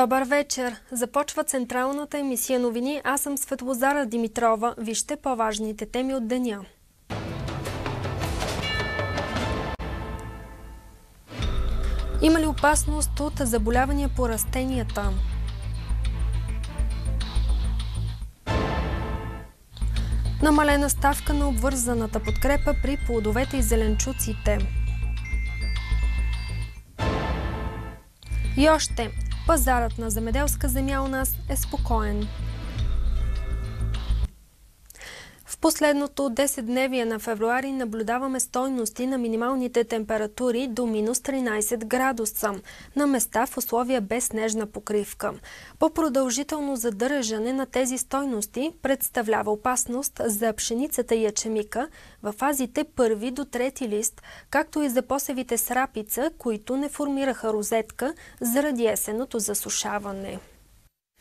Добър вечер! Започва централната емисия новини. Аз съм Светлозара Димитрова. Вижте по-важните теми от деня. Има ли опасност от заболявания по растенията? Намалена ставка на обвързаната подкрепа при плодовете и зеленчуците. И още, пазарът на земеделска земя у нас е спокоен. Последното 10-дневие на февруари наблюдаваме стойности на минималните температури до минус 13 градуса, на места в условия без снежна покривка. По-продължително задържане на тези стойности представлява опасност за пшеницата и ячемика в фазите първи до трети лист, както и за посевите с рапица, които не формираха розетка заради есеното засушаване.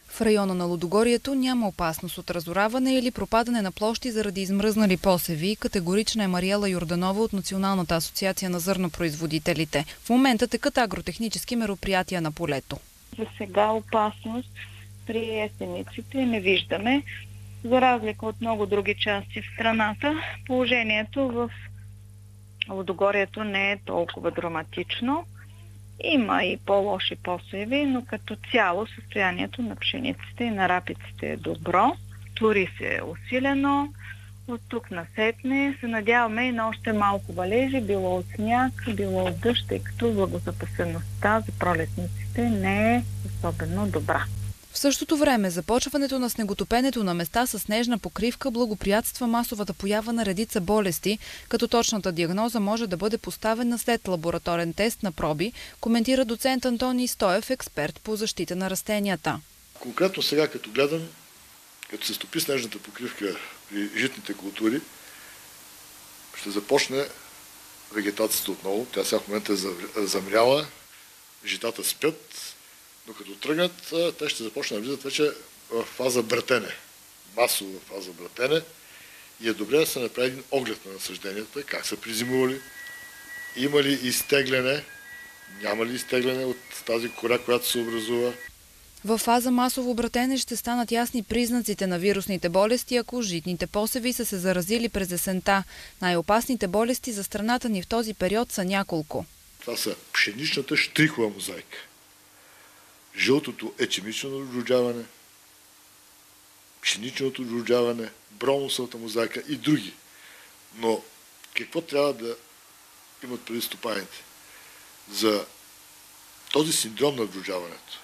В района на Лодогорието няма опасност от разораване или пропадане на площи заради измръзнали посеви. Категорична е Мариела Йорданова от Националната асоциация на зърнопроизводителите. В момента текат агротехнически мероприятия на полето. За сега опасност при есениците не виждаме. За разлика от много други части в страната, положението в Лодогорието не е толкова драматично. Има и по-лоши посеви, но като цяло състоянието на пшениците и на рапиците е добро. Тури се е усилено. От тук на сетне се надяваме и на още малко валежи, било от сняг, било от дъжд, тъй като благозапасеността за пролетниците не е особено добра. В същото време започването на снеготопенето на места с снежна покривка благоприятства масовата поява на редица болести, като точната диагноза може да бъде поставена след лабораторен тест на проби, коментира доцент Антоний Стоев, експерт по защита на растенията. Конкретно сега, като гледам, като се стопи снежната покривка при житните култури, ще започне вегетацията отново. Тя сега в момента е замряла, житата спят, но като тръгнат, те ще започнат да влизат вече в фаза братене, масова фаза братене и е добре да се направи един оглед на насъжденията, как са призимували, има ли изтегляне, няма ли изтегляне от тази кора, която се образува. В фаза масово братене ще станат ясни признаците на вирусните болести, ако житните посеви са се заразили през есента. Най-опасните болести за страната ни в този период са няколко. Това са пшеничната штрихова мозайка жълтото ечемично жуджаване, пшеничното жуджаване, бронусовата мозайка и други. Но какво трябва да имат преди стопаните? За този синдром на жуджаването.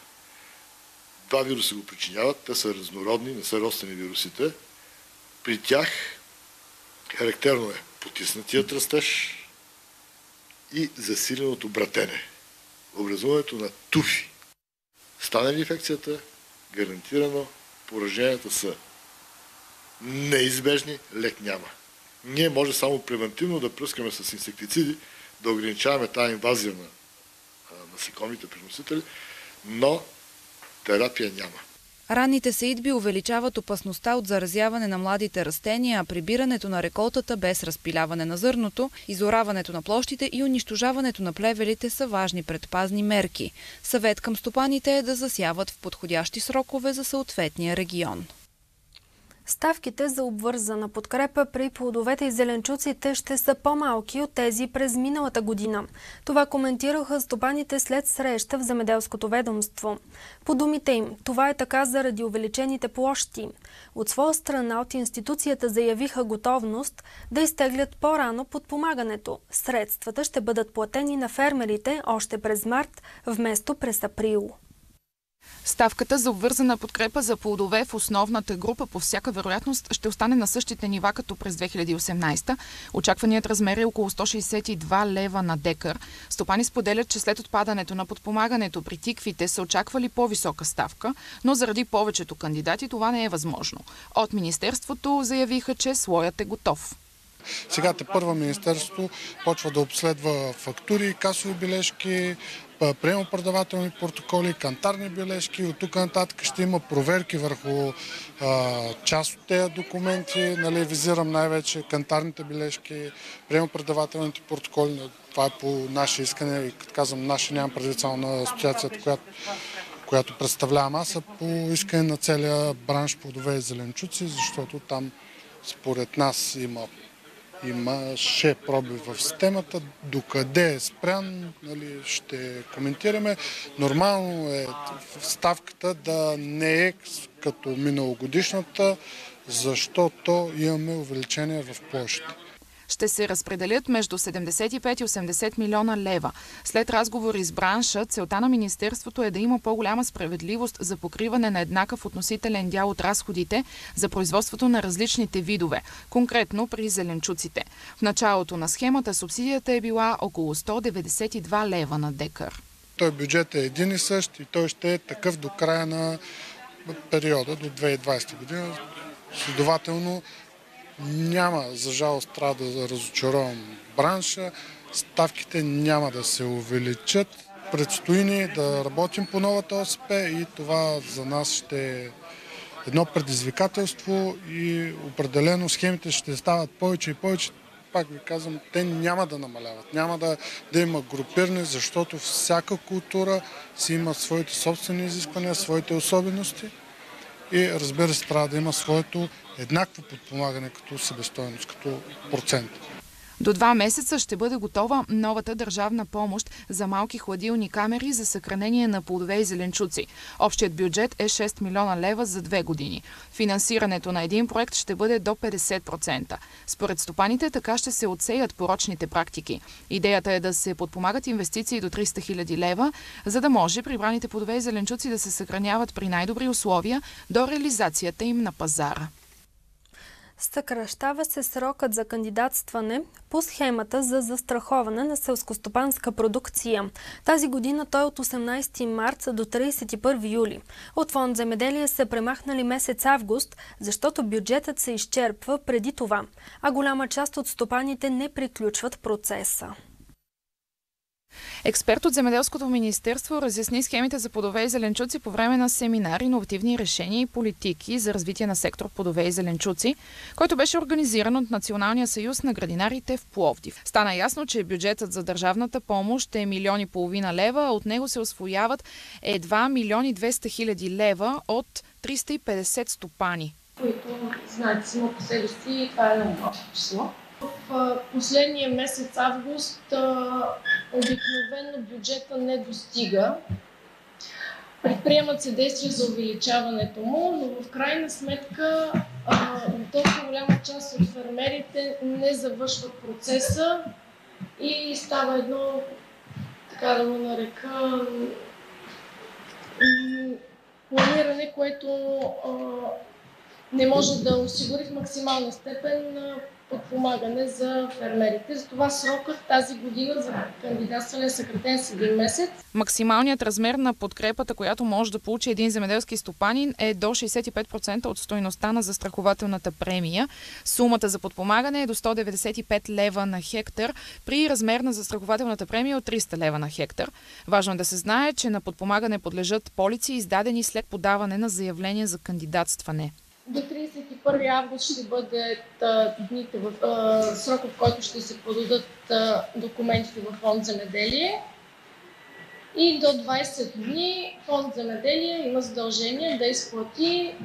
Два вируса го причиняват, те са разнородни, не са родствени вирусите. При тях характерно е потиснатият растеж и засиленото братене. Образуването на туфи Стане ли инфекцията, гарантирано пораженията са неизбежни, лек няма. Ние може само превентивно да пръскаме с инсектициди, да ограничаваме тази инвазия на насекомите приносители, но терапия няма. Ранните сеидби увеличават опасността от заразяване на младите растения, а прибирането на реколтата без разпиляване на зърното, изораването на площите и унищожаването на плевелите са важни предпазни мерки. Съвет към стопаните е да засяват в подходящи срокове за съответния регион. Ставките за обвързана подкрепа при плодовете и зеленчуците ще са по-малки от тези през миналата година. Това коментираха стопаните след среща в земеделското ведомство. По думите им, това е така заради увеличените площи. От своя страна от институцията заявиха готовност да изтеглят по-рано подпомагането. Средствата ще бъдат платени на фермерите още през март, вместо през април. Ставката за обвързана подкрепа за плодове в основната група по всяка вероятност ще остане на същите нива като през 2018. Очакваният размер е около 162 лева на декар. Стопани споделят, че след отпадането на подпомагането при тиквите са очаквали по-висока ставка, но заради повечето кандидати това не е възможно. От Министерството заявиха, че слоят е готов. Сега те първа Министерството почва да обследва фактури, касови бележки, приемо-предавателни протоколи, кантарни бележки. От тук нататък ще има проверки върху част от тези документи. Нали, визирам най-вече кантарните бележки, приемо-предавателните протоколи. Това е по наше искане и като казвам наше, нямам предвид само на асоциацията, която която представлявам аз, а по искане на целия бранш плодове и зеленчуци, защото там според нас има имаше проби в системата. Докъде е спрян, нали, ще коментираме. Нормално е ставката да не е като миналогодишната, защото имаме увеличение в площите ще се разпределят между 75 и 80 милиона лева. След разговори с бранша, целта на Министерството е да има по-голяма справедливост за покриване на еднакъв относителен дял от разходите за производството на различните видове, конкретно при зеленчуците. В началото на схемата субсидията е била около 192 лева на декар. Той бюджет е един и същ и той ще е такъв до края на периода, до 2020 година. Следователно, няма, за жалост, трябва да разочаровам бранша. Ставките няма да се увеличат. Предстои ни да работим по новата ОСП и това за нас ще е едно предизвикателство и определено схемите ще стават повече и повече. Пак ви казвам, те няма да намаляват, няма да, да има групиране, защото всяка култура си има своите собствени изисквания, своите особености и разбира се, трябва да има своето еднакво подпомагане като себестойност, като процент. До два месеца ще бъде готова новата държавна помощ за малки хладилни камери за съхранение на плодове и зеленчуци. Общият бюджет е 6 милиона лева за две години. Финансирането на един проект ще бъде до 50%. Според стопаните така ще се отсеят порочните практики. Идеята е да се подпомагат инвестиции до 300 хиляди лева, за да може прибраните плодове и зеленчуци да се съхраняват при най-добри условия до реализацията им на пазара. Съкръщава се срокът за кандидатстване по схемата за застраховане на селскостопанска продукция. Тази година той е от 18 марта до 31 юли. От фонд земеделие се премахнали месец август, защото бюджетът се изчерпва преди това, а голяма част от стопаните не приключват процеса. Експерт от Земеделското министерство разясни схемите за плодове и зеленчуци по време на семинар иновативни решения и политики за развитие на сектор плодове и зеленчуци, който беше организиран от Националния съюз на градинарите в Пловдив. Стана ясно, че бюджетът за държавната помощ е милиони и половина лева, а от него се освояват едва милиони 200 хиляди лева от 350 стопани. Които, знаете, само по себе си, това е малко число. В последния месец август обикновено бюджета не достига. Предприемат се действия за увеличаването му, но в крайна сметка толкова голяма част от фермерите не завършват процеса и става едно, така да го нарека, планиране, което не може да осигури в максимална степен подпомагане за фермерите. Затова срокът тази година за кандидатстване е съкратен с един месец. Максималният размер на подкрепата, която може да получи един земеделски стопанин е до 65% от стоеността на застрахователната премия. Сумата за подпомагане е до 195 лева на хектар при размер на застрахователната премия от 300 лева на хектар. Важно е да се знае, че на подпомагане подлежат полици, издадени след подаване на заявление за кандидатстване. До 31 август ще бъдат дните в, срока, в който ще се подадат документите в фонд земеделие. И до 20 дни фонд земеделие има задължение да изплати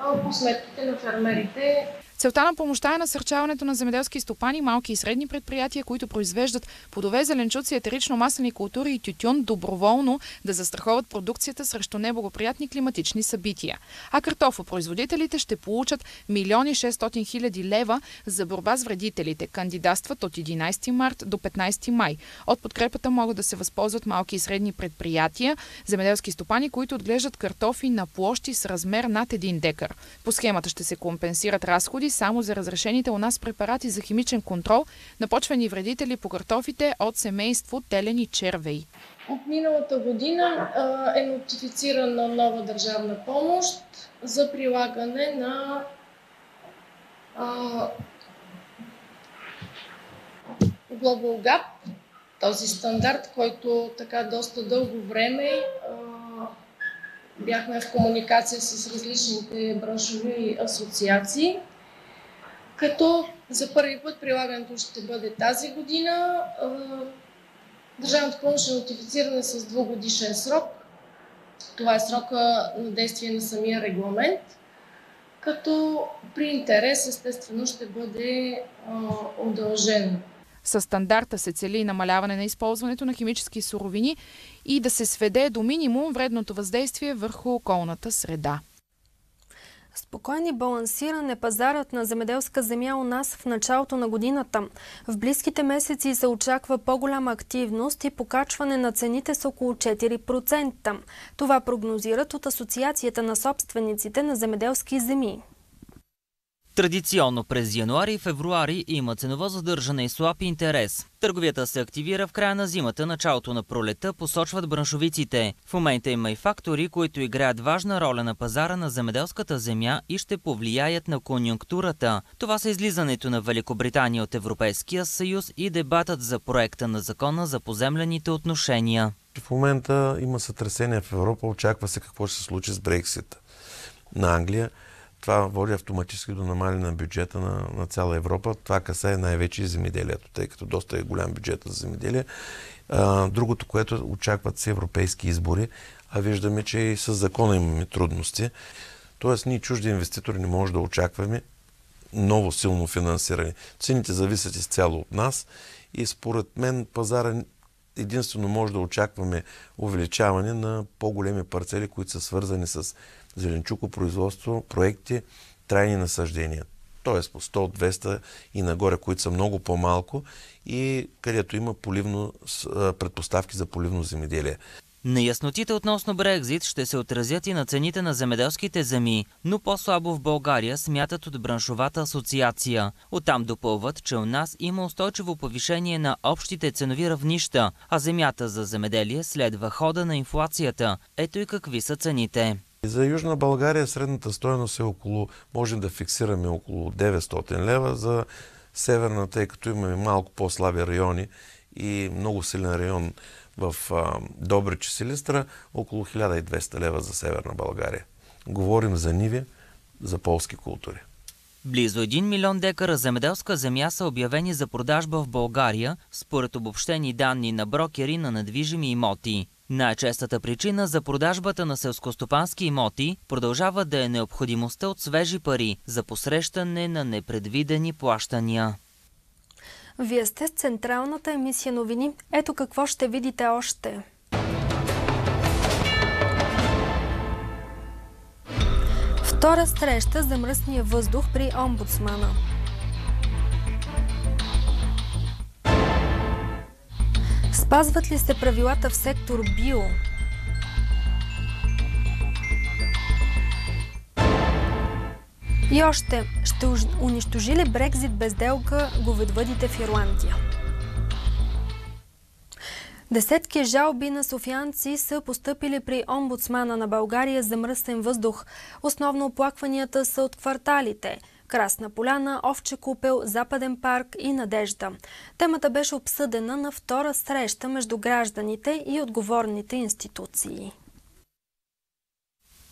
а, по сметките на фермерите Целта на помощта е насърчаването на земеделски стопани, малки и средни предприятия, които произвеждат плодове, зеленчуци, етерично-маслени култури и тютюн доброволно да застраховат продукцията срещу неблагоприятни климатични събития. А картофопроизводителите ще получат милиони 600 хиляди лева за борба с вредителите. Кандидатстват от 11 март до 15 май. От подкрепата могат да се възползват малки и средни предприятия, земеделски стопани, които отглеждат картофи на площи с размер над 1 декар. По схемата ще се компенсират разходи само за разрешените у нас препарати за химичен контрол на почвени вредители по картофите от семейство телени червей. От миналата година е нотифицирана нова държавна помощ за прилагане на Global Gap, този стандарт, който така доста дълго време бяхме в комуникация с различните браншови асоциации като за първи път прилагането ще бъде тази година. Държавната помощ е нотифицирана с двугодишен срок Това е срока на действие на самия регламент, като при интерес естествено ще бъде удължен. С стандарта се цели намаляване на използването на химически суровини и да се сведе до минимум вредното въздействие върху околната среда. Спокойни балансиран е пазарът на земеделска земя у нас в началото на годината. В близките месеци се очаква по-голяма активност и покачване на цените с около 4%. Това прогнозират от Асоциацията на собствениците на земеделски земи. Традиционно през януари и февруари има ценово задържане и слаб интерес. Търговията се активира в края на зимата, началото на пролета, посочват браншовиците. В момента има и фактори, които играят важна роля на пазара на земеделската земя и ще повлияят на конюнктурата. Това са излизането на Великобритания от Европейския съюз и дебатът за проекта на закона за поземлените отношения. В момента има сътресение в Европа, очаква се какво ще се случи с Брексит на Англия. Това води автоматически до намаляне на бюджета на, на цяла Европа. Това касае най-вече и земеделието, тъй като доста е голям бюджет за земеделие. А, другото, което очакват се европейски избори, а виждаме, че и с закона имаме трудности. Тоест, ние чужди инвеститори не може да очакваме ново силно финансиране. Цените зависят изцяло от нас и според мен пазара единствено може да очакваме увеличаване на по-големи парцели, които са свързани с зеленчукопроизводство, проекти, трайни насъждения. Тоест по 100-200 и нагоре, които са много по-малко и където има поливно, предпоставки за поливно земеделие. Неяснотите относно Брекзит ще се отразят и на цените на земеделските земи, но по-слабо в България смятат от браншовата асоциация. Оттам допълват, че у нас има устойчиво повишение на общите ценови равнища, а земята за земеделие следва хода на инфлацията. Ето и какви са цените. За Южна България средната стоеност е около, можем да фиксираме около 900 лева. За Северна, тъй като имаме малко по-слаби райони и много силен район в Добрич и Силистра, около 1200 лева за Северна България. Говорим за ниви, за полски култури. Близо 1 милион декара земеделска земя са обявени за продажба в България, според обобщени данни на брокери на недвижими имоти. Най-честата причина за продажбата на селскостопански имоти продължава да е необходимостта от свежи пари за посрещане на непредвидени плащания. Вие сте с централната емисия новини. Ето какво ще видите още. Втора среща за мръсния въздух при омбудсмана. Спазват ли се правилата в сектор Био? И още, ще унищожи ли Брекзит безделка говедвъдите в Ирландия? Десетки жалби на софианци са поступили при омбудсмана на България за мръсен въздух. Основно оплакванията са от кварталите – Красна поляна, Овче купел, Западен парк и Надежда. Темата беше обсъдена на втора среща между гражданите и отговорните институции.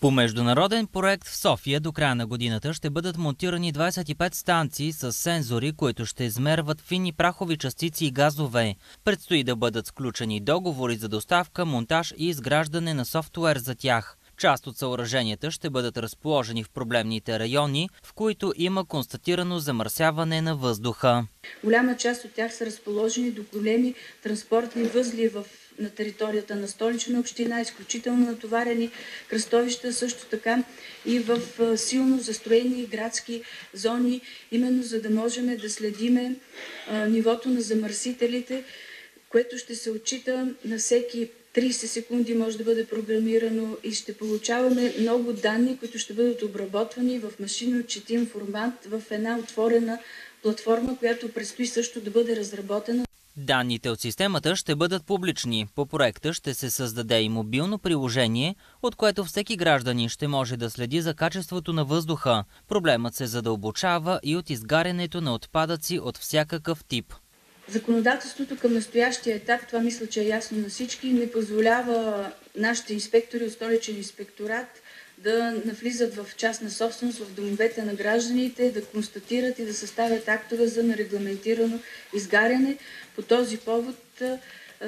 По международен проект в София до края на годината ще бъдат монтирани 25 станции с сензори, които ще измерват фини прахови частици и газове. Предстои да бъдат сключени договори за доставка, монтаж и изграждане на софтуер за тях. Част от съоръженията ще бъдат разположени в проблемните райони, в които има констатирано замърсяване на въздуха. Голяма част от тях са разположени до големи транспортни възли в на територията на столична община, изключително натоварени кръстовища, също така и в силно застроени градски зони, именно за да можем да следиме нивото на замърсителите, което ще се отчита на всеки 30 секунди може да бъде програмирано и ще получаваме много данни, които ще бъдат обработвани в машинно четим формат в една отворена платформа, която предстои също да бъде разработена. Данните от системата ще бъдат публични. По проекта ще се създаде и мобилно приложение, от което всеки гражданин ще може да следи за качеството на въздуха. Проблемът се задълбочава и от изгарянето на отпадъци от всякакъв тип. Законодателството към настоящия етап, това мисля, че е ясно на всички, не позволява нашите инспектори от столичен инспекторат да навлизат в частна собственост в домовете на гражданите, да констатират и да съставят актове за нерегламентирано изгаряне. По този повод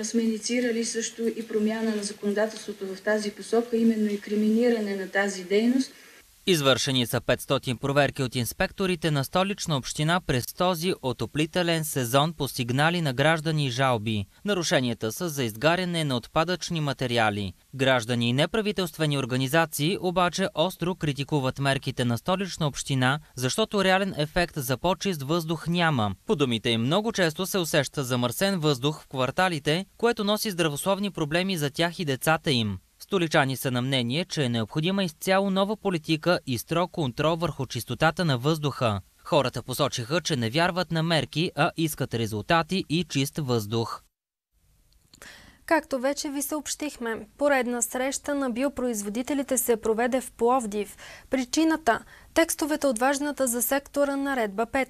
сме инициирали също и промяна на законодателството в тази посока, именно и криминиране на тази дейност – Извършени са 500 проверки от инспекторите на столична община през този отоплителен сезон по сигнали на граждани и жалби. Нарушенията са за изгаряне на отпадъчни материали. Граждани и неправителствени организации обаче остро критикуват мерките на столична община, защото реален ефект за по-чист въздух няма. По думите им много често се усеща замърсен въздух в кварталите, което носи здравословни проблеми за тях и децата им. Столичани са на мнение, че е необходима изцяло нова политика и строг контрол върху чистотата на въздуха. Хората посочиха, че не вярват на мерки, а искат резултати и чист въздух. Както вече ви съобщихме, поредна среща на биопроизводителите се проведе в Пловдив. Причината – текстовете от важната за сектора наредба 5.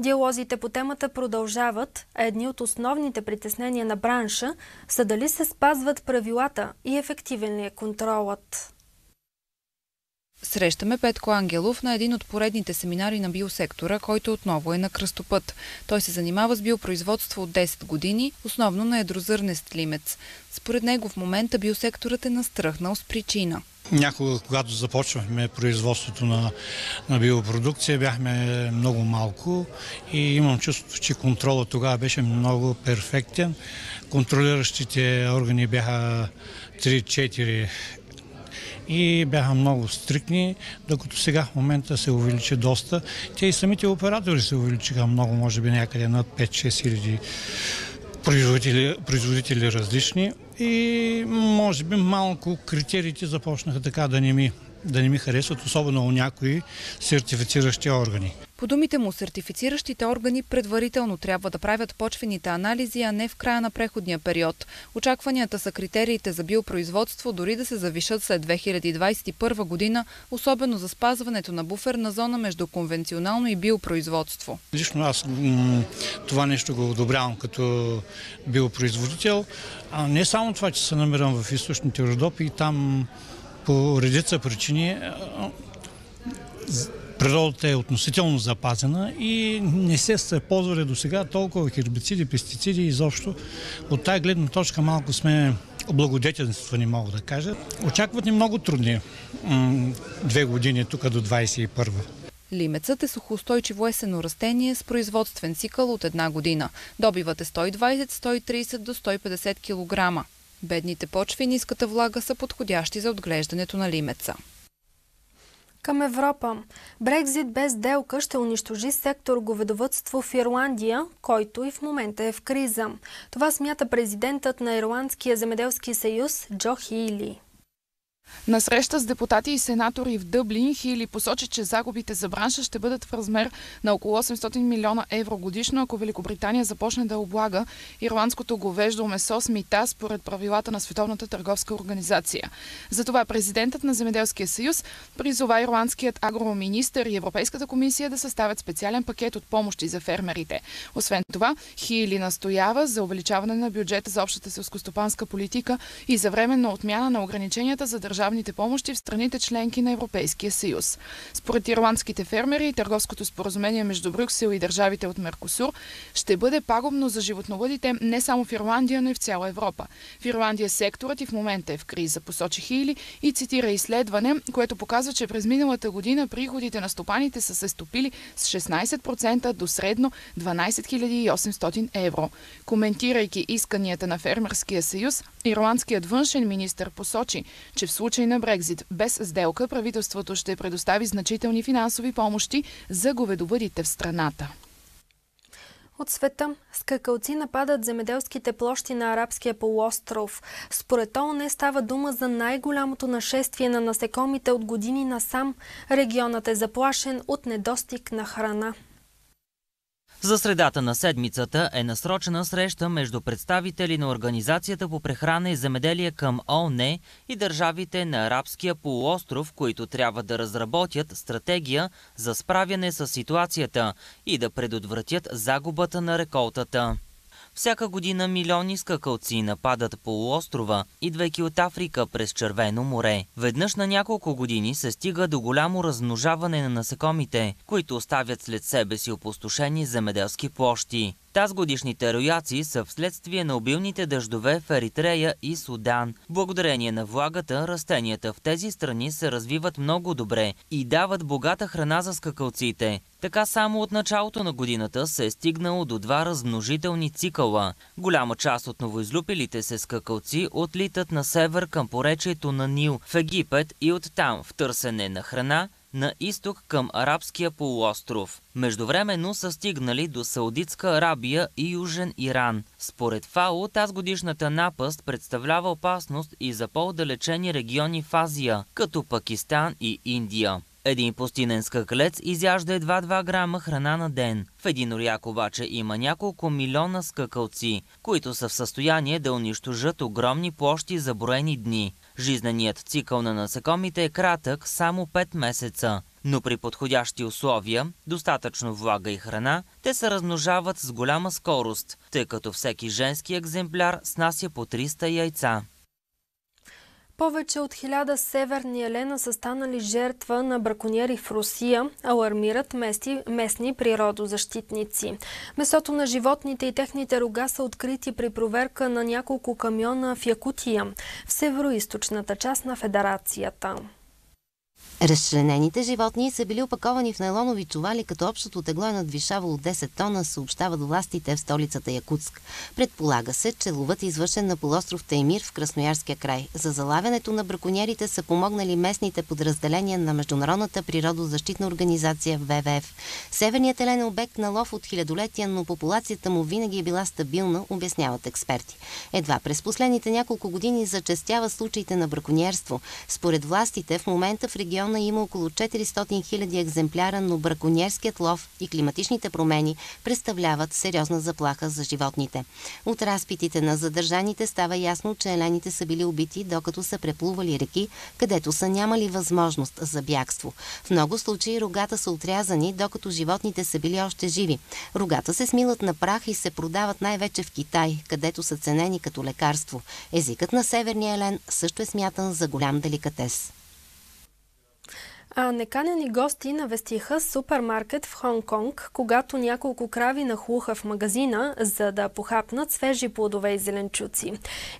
Диалозите по темата продължават, а едни от основните притеснения на бранша са дали се спазват правилата и ефективен ли е контролът. Срещаме Петко Ангелов на един от поредните семинари на биосектора, който отново е на кръстопът. Той се занимава с биопроизводство от 10 години, основно на едрозърнест лимец. Според него в момента биосекторът е настръхнал с причина. Някога, когато започвахме производството на, на биопродукция, бяхме много малко и имам чувството, че контролът тогава беше много перфектен. Контролиращите органи бяха 3-4 и бяха много стрикни, докато сега в момента се увеличи доста. Те и самите оператори се увеличиха много, може би някъде над 5-6 хиляди производители, производители различни и може би малко критериите започнаха така да не ми, да не ми харесват, особено у някои сертифициращи органи. По думите му, сертифициращите органи предварително трябва да правят почвените анализи, а не в края на преходния период. Очакванията са критериите за биопроизводство дори да се завишат след 2021 година, особено за спазването на буферна зона между конвенционално и биопроизводство. Лично аз това нещо го одобрявам като биопроизводител. А не само това, че се намирам в източните Родопи и там по редица причини природата е относително запазена и не се са ползвали до сега толкова хербициди, пестициди изобщо. От тази гледна точка малко сме облагодетелствани, мога да кажа. Очакват ни много трудни две години тук до 21 Лимецът е сухоустойчиво есено растение с производствен цикъл от една година. Добивате 120-130 до 150 кг. Бедните почви и ниската влага са подходящи за отглеждането на лимеца. Към Европа. Брекзит без делка ще унищожи сектор говедовътство в Ирландия, който и в момента е в криза. Това смята президентът на Ирландския земеделски съюз Джо Хили. На среща с депутати и сенатори в Дъблин Хили посочи, че загубите за бранша ще бъдат в размер на около 800 милиона евро годишно, ако Великобритания започне да облага ирландското говеждо месо с мита според правилата на Световната търговска организация. Затова президентът на Земеделския съюз призова ирландският агроминистър и Европейската комисия да съставят специален пакет от помощи за фермерите. Освен това, Хили настоява за увеличаване на бюджета за общата селскостопанска политика и за временна отмяна на ограниченията за държавата държавните помощи в страните членки на Европейския съюз. Според ирландските фермери, търговското споразумение между Брюксел и държавите от Меркосур ще бъде пагубно за животновъдите не само в Ирландия, но и в цяла Европа. В Ирландия секторът и в момента е в криза, посочи Хили и цитира изследване, което показва, че през миналата година приходите на стопаните са се стопили с 16% до средно 12 800 евро. Коментирайки исканията на Фермерския съюз, ирландският външен министр посочи, че в случай на Брекзит без сделка правителството ще предостави значителни финансови помощи за говедовъдите в страната. От света скакалци нападат земеделските площи на арабския полуостров. Според не става дума за най-голямото нашествие на насекомите от години насам. Регионът е заплашен от недостиг на храна. За средата на седмицата е насрочена среща между представители на Организацията по прехрана и земеделие към ООН и държавите на Арабския полуостров, които трябва да разработят стратегия за справяне с ситуацията и да предотвратят загубата на реколтата. Всяка година милиони скакалци нападат полуострова, идвайки от Африка през Червено море. Веднъж на няколко години се стига до голямо размножаване на насекомите, които оставят след себе си опустошени земеделски площи. Таз годишните рояци са вследствие на обилните дъждове в Еритрея и Судан. Благодарение на влагата, растенията в тези страни се развиват много добре и дават богата храна за скакалците. Така само от началото на годината се е стигнало до два размножителни цикъла. Голяма част от новоизлюпилите се скакалци отлитат на север към поречието на Нил в Египет и оттам в търсене на храна на изток към Арабския полуостров. Междувременно са стигнали до Саудитска Арабия и Южен Иран. Според ФАО, тази годишната напаст представлява опасност и за по-отдалечени региони в Азия, като Пакистан и Индия. Един пустинен скакалец изяжда едва 2 грама храна на ден. В един оряк обаче има няколко милиона скакалци, които са в състояние да унищожат огромни площи за броени дни. Жизненият цикъл на насекомите е кратък само 5 месеца, но при подходящи условия, достатъчно влага и храна, те се размножават с голяма скорост, тъй като всеки женски екземпляр снася по 300 яйца. Повече от хиляда северни елена са станали жертва на браконьери в Русия, алармират мести, местни природозащитници. Месото на животните и техните рога са открити при проверка на няколко камиона в Якутия, в северо част на федерацията. Разчленените животни са били опаковани в нейлонови чували, като общото тегло е надвишавало 10 тона, съобщават властите в столицата Якутск. Предполага се, че ловът е извършен на полуостров Таймир в Красноярския край. За залавянето на браконьерите са помогнали местните подразделения на Международната природозащитна организация ВВФ. Северният елен е обект на лов от хилядолетия, но популацията му винаги е била стабилна, обясняват експерти. Едва през последните няколко години зачастява случаите на браконьерство. Според властите, в момента в региона региона има около 400 000 екземпляра, но браконьерският лов и климатичните промени представляват сериозна заплаха за животните. От разпитите на задържаните става ясно, че елените са били убити, докато са преплували реки, където са нямали възможност за бягство. В много случаи рогата са отрязани, докато животните са били още живи. Рогата се смилат на прах и се продават най-вече в Китай, където са ценени като лекарство. Езикът на северния елен също е смятан за голям деликатес. А неканени гости навестиха супермаркет в Хонг-Конг, когато няколко крави нахлуха в магазина, за да похапнат свежи плодове и зеленчуци.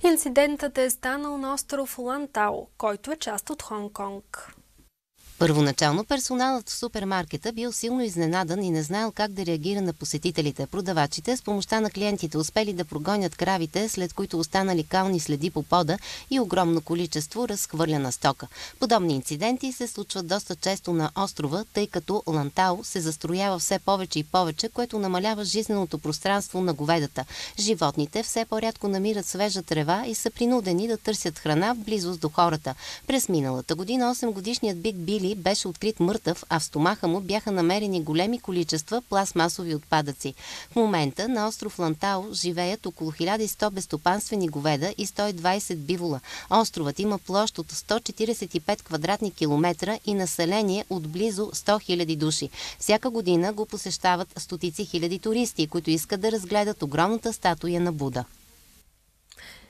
Инцидентът е станал на остров Лантао, който е част от Хонг-Конг. Първоначално персоналът в супермаркета бил силно изненадан и не знаел как да реагира на посетителите. Продавачите с помощта на клиентите успели да прогонят кравите, след които останали кални следи по пода и огромно количество разхвърляна стока. Подобни инциденти се случват доста често на острова, тъй като Лантао се застроява все повече и повече, което намалява жизненото пространство на говедата. Животните все по-рядко намират свежа трева и са принудени да търсят храна в близост до хората. През миналата година 8 годишният Биг Били беше открит мъртъв, а в стомаха му бяха намерени големи количества пластмасови отпадъци. В момента на остров Лантао живеят около 1100 безстопанствени говеда и 120 бивола. Островът има площ от 145 квадратни километра и население от близо 100 000 души. Всяка година го посещават стотици хиляди туристи, които искат да разгледат огромната статуя на Буда.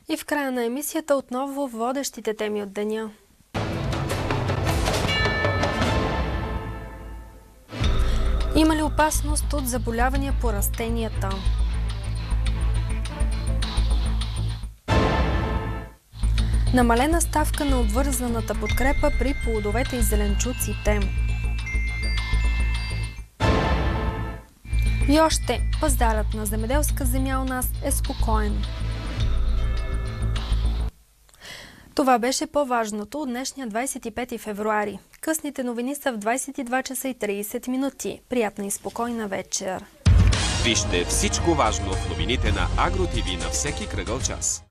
И в края на емисията отново водещите теми от деня. Има ли опасност от заболявания по растенията? Намалена ставка на обвързаната подкрепа при плодовете и зеленчуците. И още, пазарът на земеделска земя у нас е спокоен. Това беше по-важното от днешния 25 февруари. Късните новини са в 22 часа и 30 минути. Приятна и спокойна вечер. Вижте всичко важно в новините на Агро ТВ на всеки кръгъл час.